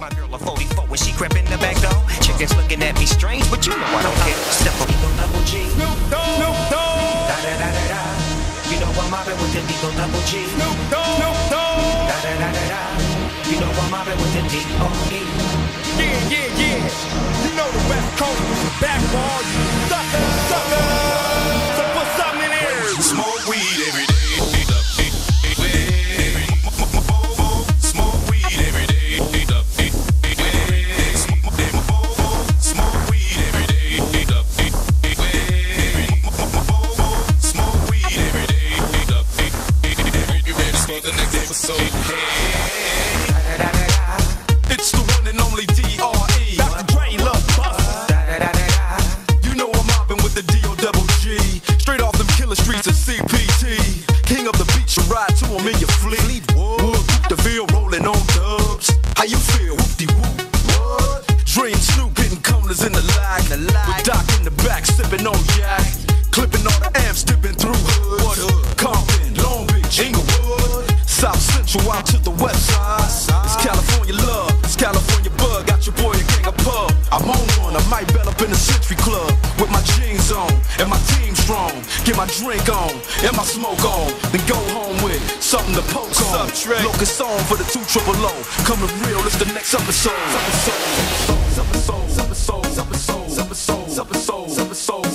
My girl a 44 when she crept in the back door. Chickens looking at me strange, but you know I don't care. Simple, Eagle double G. Snoop Dogg. Snoop Dogg. Da da da da da. You know I'm mobbing with the Eagle double G. Snoop Dogg. Snoop Dogg. Da da da da da. You know I'm mobbing with the D.O.E. Yeah, da. It's the one and only D.R.E. Dr. Dre, love bust. You know I'm mobbing with the D.O. double G. Straight off them killer streets of CPT. King of the beach, you ride to him in your fleet. Wood, the Ville rolling on dubs. How you feel? Whoop de whoop. What? Dre and Snoop hitting corners in the lag. With Doc in the back, sipping on yak. Clipping all the amps, dipping through Central out to the west side. It's California love, it's California bug. Got your boy a gang of pub. I'm on one, I might bell up in the Century Club with my jeans on and my team strong. Get my drink on and my smoke on, then go home with something to poke on. Locust on for the two triple O. Coming real, it's the next episode. Episode, episode, episode, episode, episode, episode, episode, episode.